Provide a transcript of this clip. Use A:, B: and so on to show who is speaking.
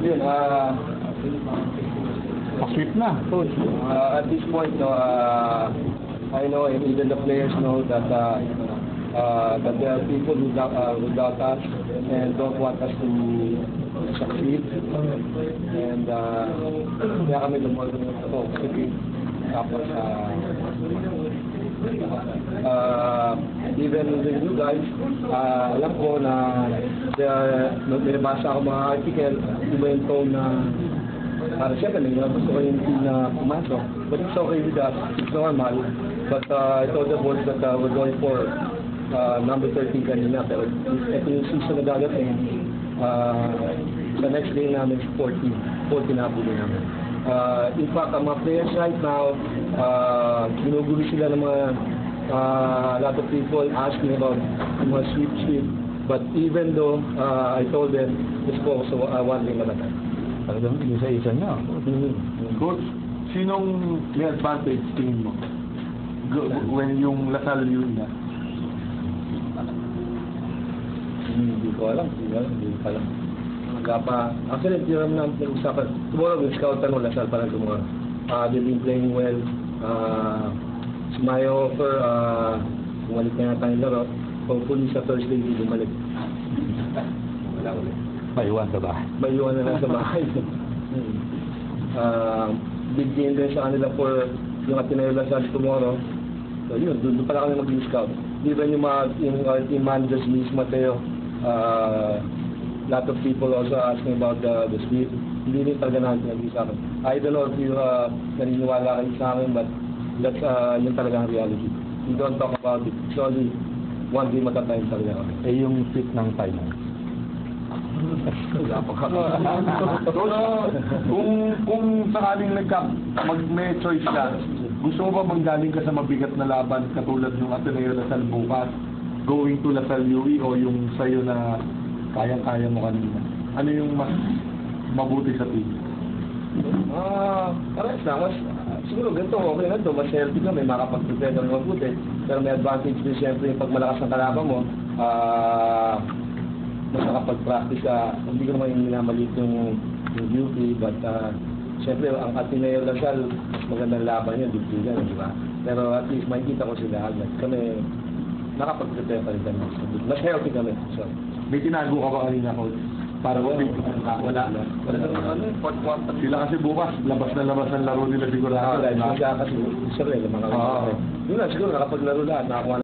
A: Yun, ah,
B: Pa-sweep na, coach.
A: uh, at this point, no, uh, I know and even the players know that uh, uh, that there are people who doubt, uh, who doubt us and don't want us to succeed. And uh, kaya kami lumulong ito. Sige, tapos uh, even with you guys, uh, alam ko na may nabasa ako mga article, iba yung tone na para siyempre, may mga gusto ko yung team na pumasok. But it's okay with us. It's normal. But uh, I told the boys that uh, we're going for uh, number 13 kanina. Pero ito yung season na dadating. Uh, the next game namin is 14. 14 na po namin. Uh, in fact, ang mga players right now, uh, ginugulo sila ng mga uh, a lot of people asking about yung mga sweep sweep. But even though uh, I told them, just focus on uh, one game at a time.
B: Talagang isa-isa niya.
C: Coach, sinong may advantage tingin mo? Go- When yung Lasal yun na.
A: Hindi ko alam. Hindi ko alam. Hindi ko alam. Wala pa. Actually, hindi naman namin nag-usapan. Tomorrow, we'll scout ang Lasal para tomorrow. Uh, they've been playing well. Uh, my offer. Uh, bumalik na yung laro. Hopefully sa Thursday, hindi bumalik. Wala ulit.
B: Paiwan sa bahay.
A: May iwan na lang sa bahay. Hmm. uh, big game din sa kanila for yung Ateneo Lasal tomorrow. So yun, doon, pala kami mag-scout. Even yung mga yung, uh, team managers, Luis Mateo, uh, lot of people also asking about the, the speed. Hindi rin talaga natin nag-usapan. I don't know if you uh, naniniwala kayo sa akin, but that's uh, yun talaga ang reality. We don't talk about it. It's only one game at a time talaga kami.
B: Eh yung fit ng finals.
A: Wala pa ka.
C: Coach, kung, kung sakaling nagka, mag, may choice ka, gusto mo ba manggaling ka sa mabigat na laban katulad yung Ateneo Lasal bukas, going to Lasal UE o yung sa'yo na kayang-kaya mo kanina? Ano yung mas mabuti sa team?
A: Ah, parehas na. Mas, siguro ganito, okay na to. Mas healthy ka, may makapag-prepare ka ng mabuti. Pero may advantage din siyempre pag malakas ang kalaban mo, ah, mas nakapag-practice ka. Hindi ko naman yung minamalit yung, yung duty, but ah, siyempre, ang Ateneo Lasal, mas magandang laban yun, dibdigan, di ba? Pero at least makikita ko sila agad. Kami, nakapag-prepare pa rin kami. Mas healthy kami. So,
C: May tinago ka ba kanina, Coach? Para
A: wala. Wala. Wala.
C: Sila kasi bukas, labas na labas ang laro nila
A: Ah,
C: sigurado.
A: dahil siya kasi, siyempre, mga
C: Oo.
A: Yun lang, siguro nakapaglaro lahat, nakakuha